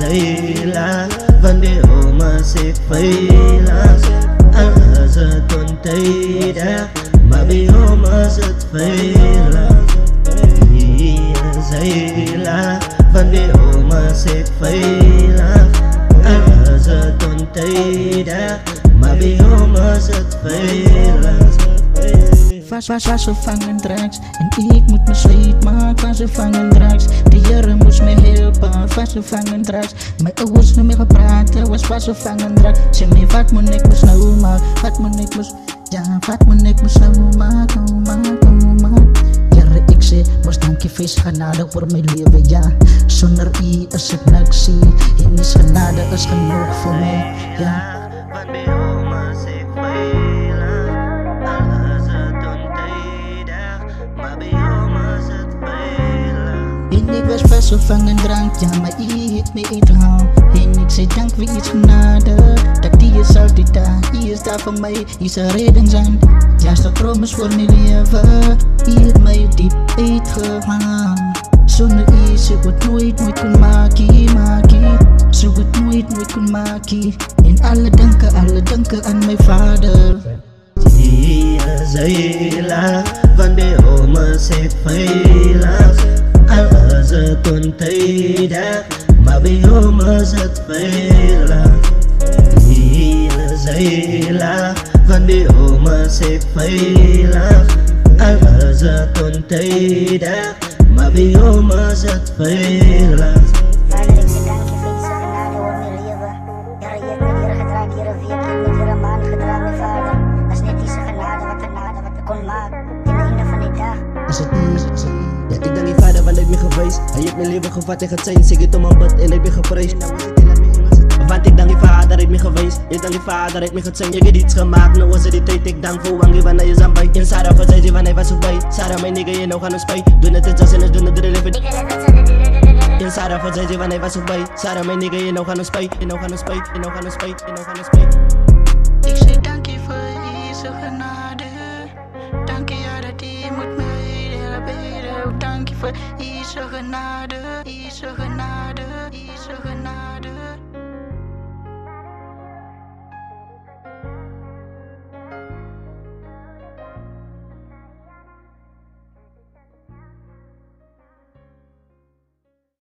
dây lá vẫn điều mà sẽ phải lá ăn ở giờ tuần tây đã mà bị hôm ở giật phải lá dây lá vẫn điều mà sẽ phải Alhaza tonteira Mabi homa zet feila Was, was, was vervangen drugs En ik moet me sweet maken. Was vervangen drugs De heren moest me helpen. Was vervangen drugs Mijn ouders niet meer gepraat. Was was vervangen drugs. Zeg me wat moet ik moest nou maken? Wat moet ik moest Ja wat moet ik moest nou maken? Maken, maken fees genade oor my lewe ja. Sonder u is ek niks en u genade is genoeg vir my ja. Wat by hom as ek fail al is dit ontydig maar by hom is dit fail en ek was vasgevang in drank ja maar u het my uithaal en ek sê dank vir u genade? Dat u is altyd daar is daar voor mij is een reden zijn, ja staat promise voor mijn leven heeft mij diep uitgehaald Zonder I zou het nooit, nooit kunnen maken, maken. Zou het nooit, nooit kunnen maken. En alle danken, alle danken aan mijn vader. Ia zaila homa se feila Alhaza tonteira Mabi homa zet feila Ia zaila Vande homa se thayla Gandhiu masifayla Agazatun taydak Mabiyu mazatfayla As het is, as het is Ja, ik dan die vader, want ik ben geweest Hij heeft mijn leven gevat en het zijn, zeg het om mijn bed en ik ben gevreesd Want ik dan die vader, ik ben geweest Je vader, heb iets gemaakt, nou het die je zijn wat zei ze, wanneer was ook bij. Sarah, mijn nigga, je nou het, het het. Ik wil het met z'n En Sarah, mijn nigga, je nou gaan ons bij. Je nou gaan ons bij, je nou gaan ons bij, je nou gaan ons bij. Ik je voor deze genade. Dank je ja dat je moet mij. Dank je voor deze genade, deze genade, deze genade.